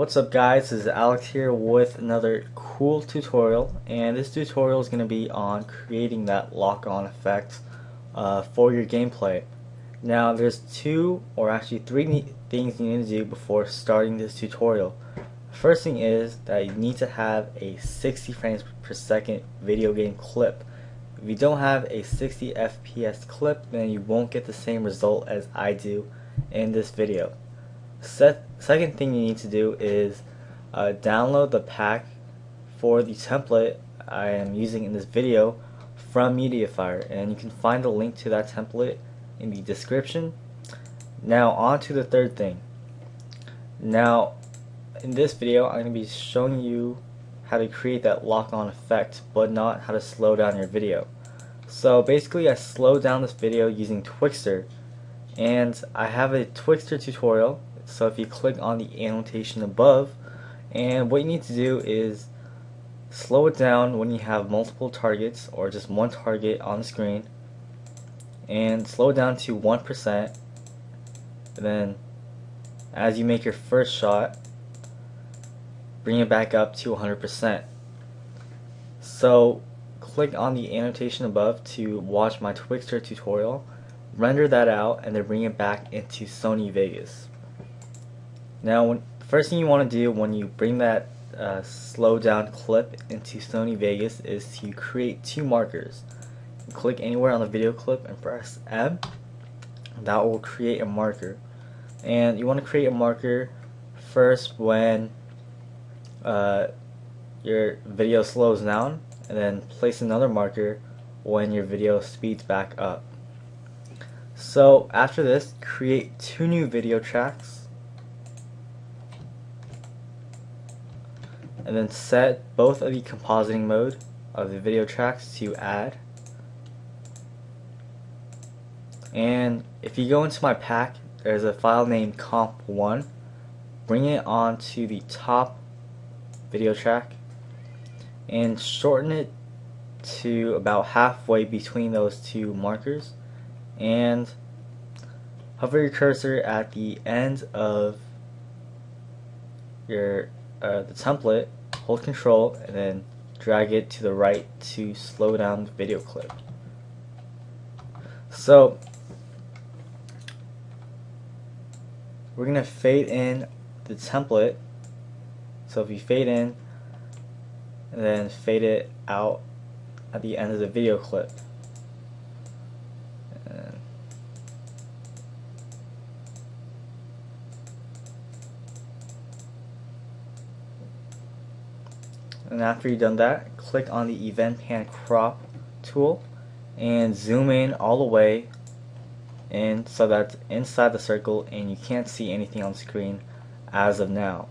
what's up guys, this is Alex here with another cool tutorial and this tutorial is going to be on creating that lock-on effect uh, for your gameplay. Now there's two or actually three things you need to do before starting this tutorial. First thing is that you need to have a 60 frames per second video game clip. If you don't have a 60 FPS clip then you won't get the same result as I do in this video. Set, second thing you need to do is uh, download the pack for the template I am using in this video from Mediafire and you can find the link to that template in the description. Now on to the third thing. Now in this video I'm going to be showing you how to create that lock-on effect but not how to slow down your video. So basically I slowed down this video using Twixtor and I have a Twixtor tutorial so if you click on the annotation above and what you need to do is slow it down when you have multiple targets or just one target on the screen and slow it down to 1% and then as you make your first shot bring it back up to 100% so click on the annotation above to watch my Twixtor tutorial render that out and then bring it back into Sony Vegas now when, first thing you want to do when you bring that uh, slow down clip into Sony Vegas is to create two markers. Click anywhere on the video clip and press M. That will create a marker. And you want to create a marker first when uh, your video slows down and then place another marker when your video speeds back up. So after this, create two new video tracks and then set both of the compositing mode of the video tracks to add. And if you go into my pack there's a file named comp1 bring it onto the top video track and shorten it to about halfway between those two markers and hover your cursor at the end of your uh, the template hold control and then drag it to the right to slow down the video clip. So we're gonna fade in the template. So if you fade in and then fade it out at the end of the video clip and after you've done that click on the event pan crop tool and zoom in all the way in so that's inside the circle and you can't see anything on screen as of now.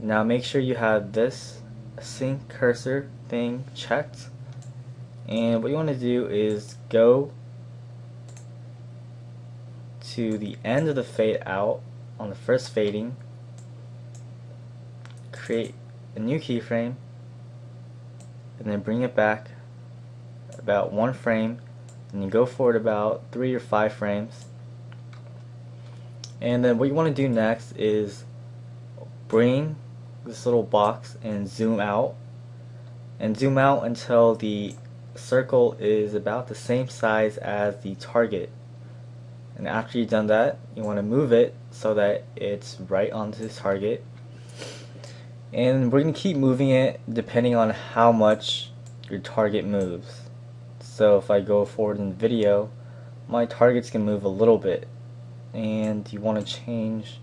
Now make sure you have this sync cursor thing checked. And what you want to do is go to the end of the fade out on the first fading create a new keyframe and then bring it back about one frame and you go forward about three or five frames. And then what you want to do next is bring this little box and zoom out and zoom out until the circle is about the same size as the target. And after you've done that you want to move it so that it's right onto the target and we're going to keep moving it depending on how much your target moves. So if I go forward in the video my target's to move a little bit. And you want to change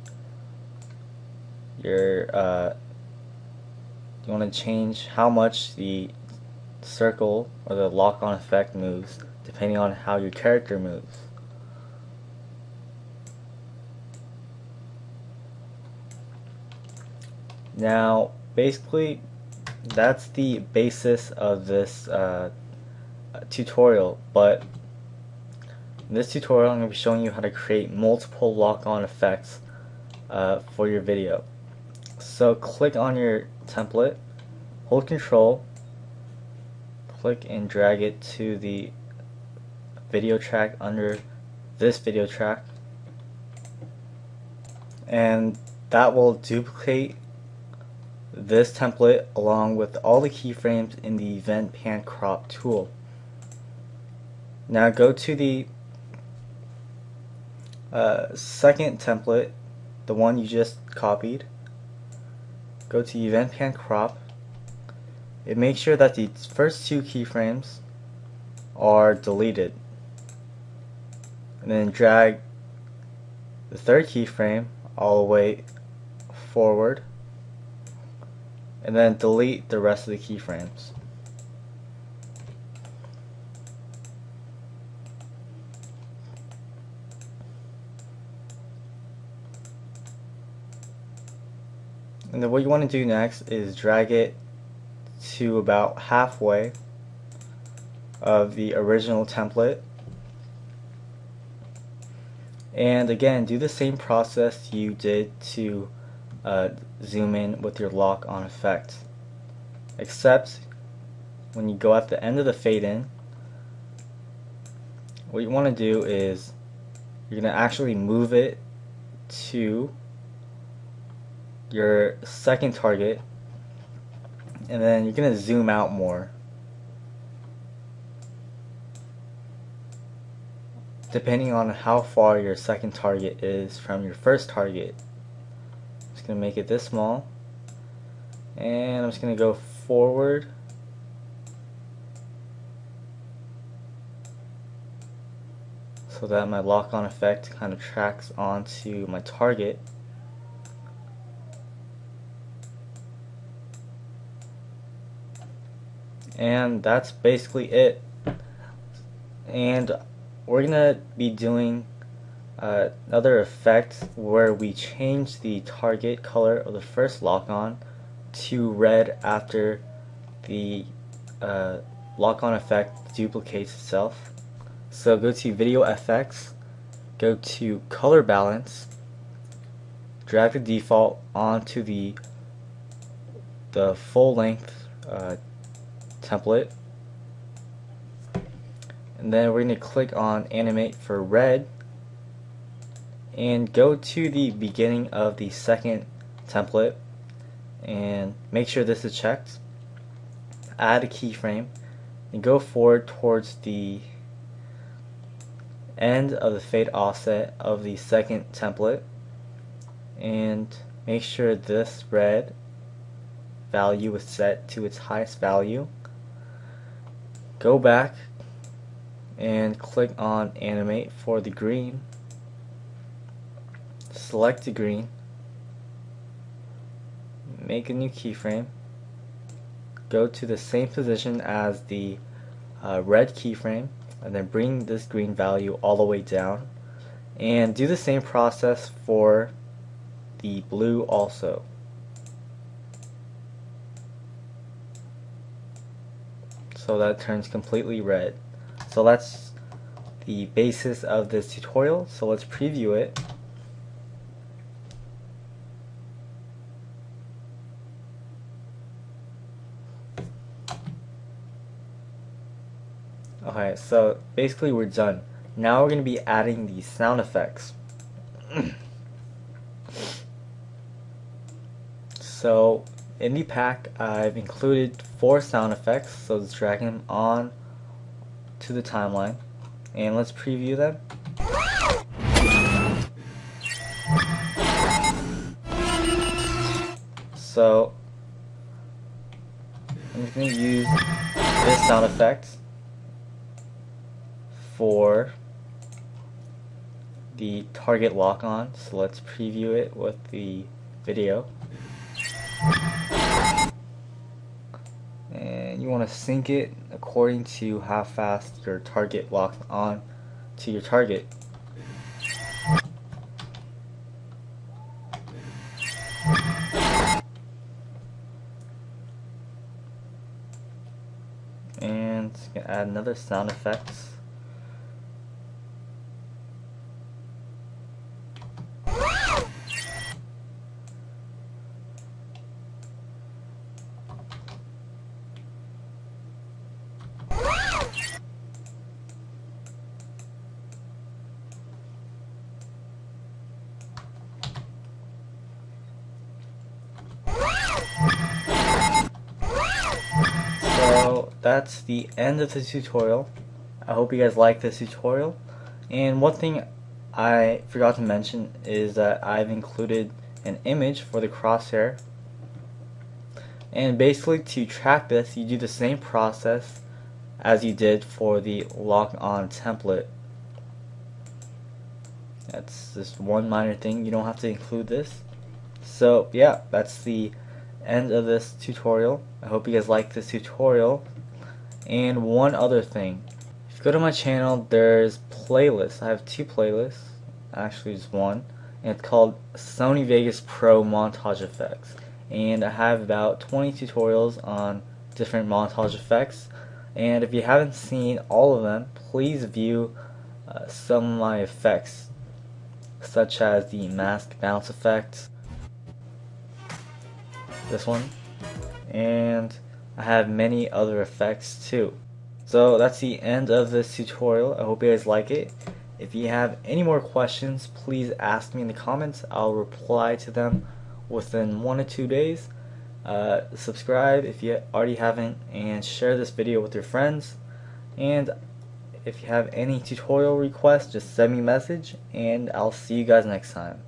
your uh, you want to change how much the circle or the lock-on effect moves depending on how your character moves Now, basically, that's the basis of this uh, tutorial, but in this tutorial I'm going to be showing you how to create multiple lock-on effects uh, for your video. So click on your template, hold control, click and drag it to the video track under this video track and that will duplicate this template along with all the keyframes in the event pan crop tool. Now go to the uh, second template, the one you just copied. Go to event pan crop. It makes sure that the first two keyframes are deleted. And then drag the third keyframe all the way forward and then delete the rest of the keyframes. And then what you want to do next is drag it to about halfway of the original template. And again, do the same process you did to uh, zoom in with your lock on effect. Except when you go at the end of the fade in, what you want to do is you're going to actually move it to your second target and then you're going to zoom out more. Depending on how far your second target is from your first target just going to make it this small. And I'm just going to go forward. So that my lock-on effect kind of tracks onto my target. And that's basically it. And we're going to be doing uh, another effect where we change the target color of the first lock-on to red after the uh, lock-on effect duplicates itself. So go to Video FX, go to Color Balance, drag the default onto the the full length uh, template, and then we're going to click on Animate for red and go to the beginning of the second template and make sure this is checked. Add a keyframe and go forward towards the end of the fade offset of the second template and make sure this red value is set to its highest value. Go back and click on animate for the green select the green, make a new keyframe, go to the same position as the uh, red keyframe, and then bring this green value all the way down, and do the same process for the blue also. So that turns completely red. So that's the basis of this tutorial. So let's preview it. Okay, so basically we're done. Now we're going to be adding the sound effects. so in the pack I've included four sound effects, so let's drag them on to the timeline and let's preview them. So I'm just going to use this sound effect for the target lock on. So let's preview it with the video. And you want to sync it according to how fast your target locks on to your target. And add another sound effects. That's the end of the tutorial. I hope you guys like this tutorial. And one thing I forgot to mention is that I've included an image for the crosshair. And basically to track this, you do the same process as you did for the lock on template. That's just one minor thing, you don't have to include this. So yeah, that's the end of this tutorial. I hope you guys like this tutorial. And one other thing, if you go to my channel, there's playlists. I have two playlists, actually just one, and it's called Sony Vegas Pro Montage Effects. And I have about 20 tutorials on different montage effects. And if you haven't seen all of them, please view uh, some of my effects, such as the mask bounce effect, this one, and I have many other effects too. So that's the end of this tutorial. I hope you guys like it. If you have any more questions, please ask me in the comments. I'll reply to them within one or two days. Uh, subscribe if you already haven't, and share this video with your friends. And if you have any tutorial requests, just send me a message, and I'll see you guys next time.